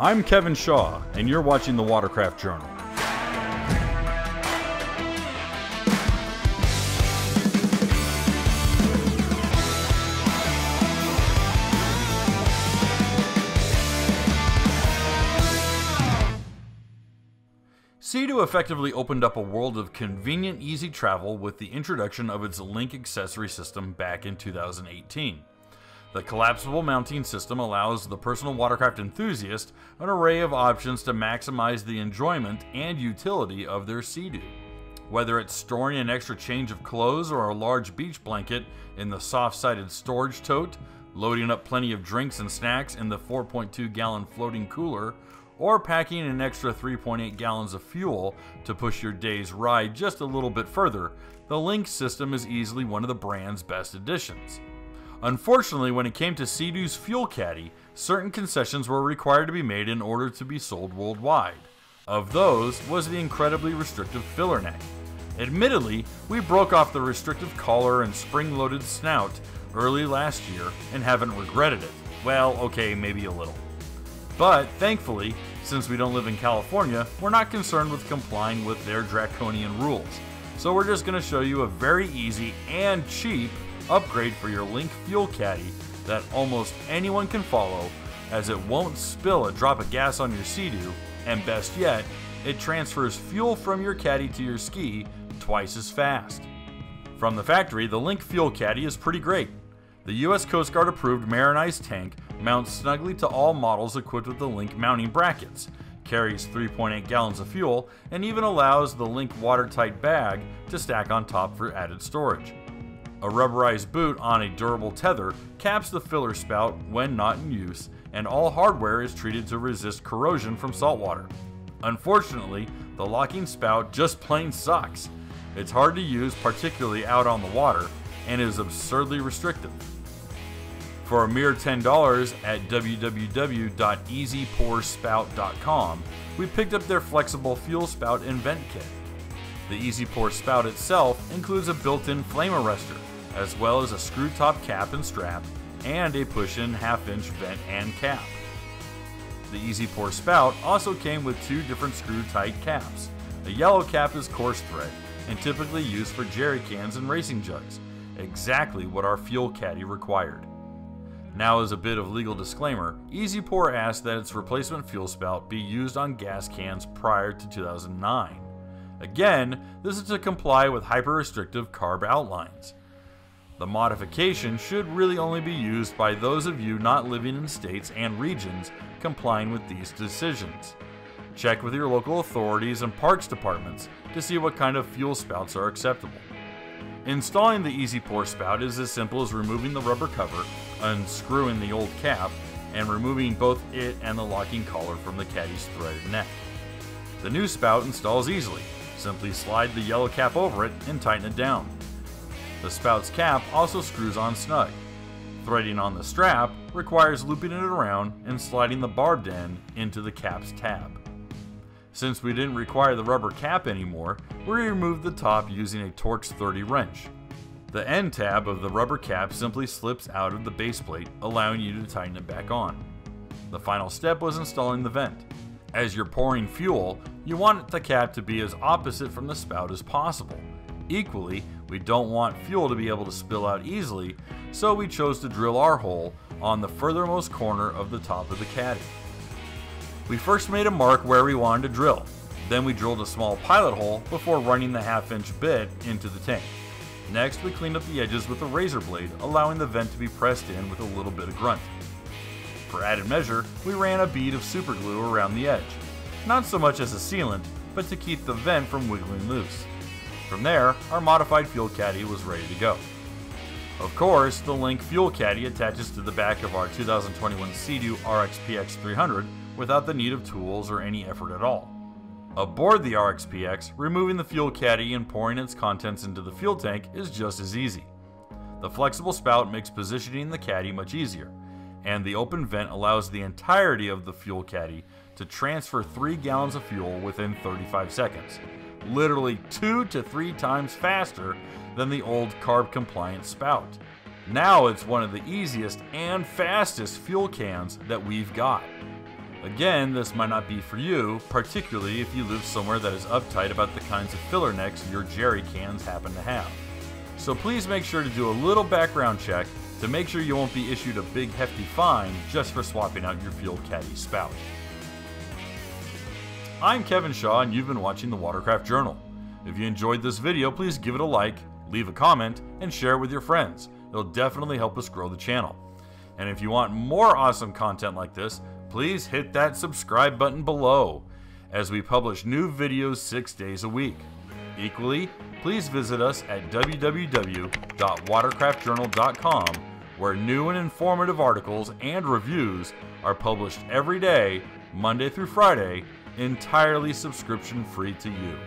I'm Kevin Shaw, and you're watching the Watercraft Journal. Sea-Doo effectively opened up a world of convenient, easy travel with the introduction of its LinQ accessory system back in 2018. The collapsible mounting system allows the personal watercraft enthusiast an array of options to maximize the enjoyment and utility of their Sea-Doo. Whether it's storing an extra change of clothes or a large beach blanket in the soft-sided storage tote, loading up plenty of drinks and snacks in the 4.2 gallon floating cooler, or packing an extra 3.8 gallons of fuel to push your day's ride just a little bit further, the LinQ system is easily one of the brand's best additions. Unfortunately, when it came to Sea-Doo's Fuel Caddy, certain concessions were required to be made in order to be sold worldwide. Of those was the incredibly restrictive filler neck. Admittedly, we broke off the restrictive collar and spring-loaded snout early last year and haven't regretted it. Well, okay, maybe a little. But thankfully, since we don't live in California, we're not concerned with complying with their draconian rules. So we're just going to show you a very easy and cheap upgrade for your LinQ Fuel Caddy that almost anyone can follow as it won't spill a drop of gas on your Sea-Doo, and best yet, it transfers fuel from your caddy to your ski twice as fast. From the factory, the LinQ Fuel Caddy is pretty great. The US Coast Guard approved Marinized tank mounts snugly to all models equipped with the LinQ mounting brackets, carries 3.8 gallons of fuel, and even allows the LinQ watertight bag to stack on top for added storage. A rubberized boot on a durable tether caps the filler spout when not in use, and all hardware is treated to resist corrosion from saltwater. Unfortunately, the locking spout just plain sucks. It's hard to use, particularly out on the water, and is absurdly restrictive. For a mere $10 at www.easypourspout.com, we picked up their flexible fuel spout and vent kit. The EZ-Pour spout itself includes a built-in flame arrestor, as well as a screw top cap and strap, and a push-in half-inch vent and cap. The EZ-Pour spout also came with two different screw-tight caps. The yellow cap is coarse thread and typically used for jerry cans and racing jugs, exactly what our fuel caddy required. Now, as a bit of legal disclaimer, EZ-Pour asked that its replacement fuel spout be used on gas cans prior to 2009. Again, this is to comply with hyper restrictive CARB outlines. The modification should really only be used by those of you not living in states and regions complying with these decisions. Check with your local authorities and parks departments to see what kind of fuel spouts are acceptable. Installing the EZ-Pour spout is as simple as removing the rubber cover, unscrewing the old cap, and removing both it and the locking collar from the caddy's threaded neck. The new spout installs easily. Simply slide the yellow cap over it and tighten it down. The spout's cap also screws on snug. Threading on the strap requires looping it around and sliding the barbed end into the cap's tab. Since we didn't require the rubber cap anymore, we removed the top using a Torx 30 wrench. The end tab of the rubber cap simply slips out of the base plate, allowing you to tighten it back on. The final step was installing the vent. As you're pouring fuel, you want the cap to be as opposite from the spout as possible. Equally, we don't want fuel to be able to spill out easily, so we chose to drill our hole on the furthermost corner of the top of the caddy. We first made a mark where we wanted to drill, then we drilled a small pilot hole before running the half inch bit into the tank. Next, we cleaned up the edges with a razor blade, allowing the vent to be pressed in with a little bit of grunt. For added measure, we ran a bead of superglue around the edge, not so much as a sealant, but to keep the vent from wiggling loose. From there, our modified fuel caddy was ready to go. Of course, the LinQ fuel caddy attaches to the back of our 2021 Sea-Doo RXP-X 300 without the need of tools or any effort at all. Aboard the RXP-X, removing the fuel caddy and pouring its contents into the fuel tank is just as easy. The flexible spout makes positioning the caddy much easier, and the open vent allows the entirety of the fuel caddy to transfer 3 gallons of fuel within 35 seconds, literally two to three times faster than the old CARB compliant spout. Now it's one of the easiest and fastest fuel cans that we've got. Again, this might not be for you, particularly if you live somewhere that is uptight about the kinds of filler necks your jerry cans happen to have. So please make sure to do a little background check to make sure you won't be issued a big hefty fine just for swapping out your fuel caddy spout. I'm Kevin Shaw and you've been watching the Watercraft Journal. If you enjoyed this video, please give it a like, leave a comment, and share it with your friends. It'll definitely help us grow the channel. And if you want more awesome content like this, please hit that subscribe button below as we publish new videos six days a week. Equally, please visit us at www.watercraftjournal.com where new and informative articles and reviews are published every day, Monday through Friday, entirely subscription free to you.